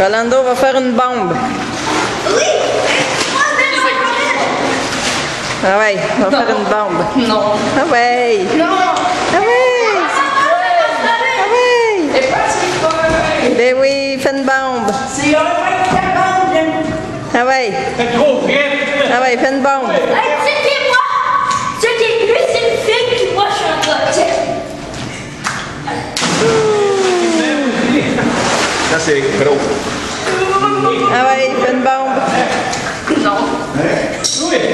Rolando va faire une bombe. Oui! Ah ouais, on va faire une bombe. Non. Ah ouais. Non! Ah ouais. Ah ouais. Si fort. Ben oui, fais une bombe. Ah ouais. C'est trop vite! Ah ouais, fais une bombe. Ça, c'est gros. Ah ouais, une bombe. Non. Oui!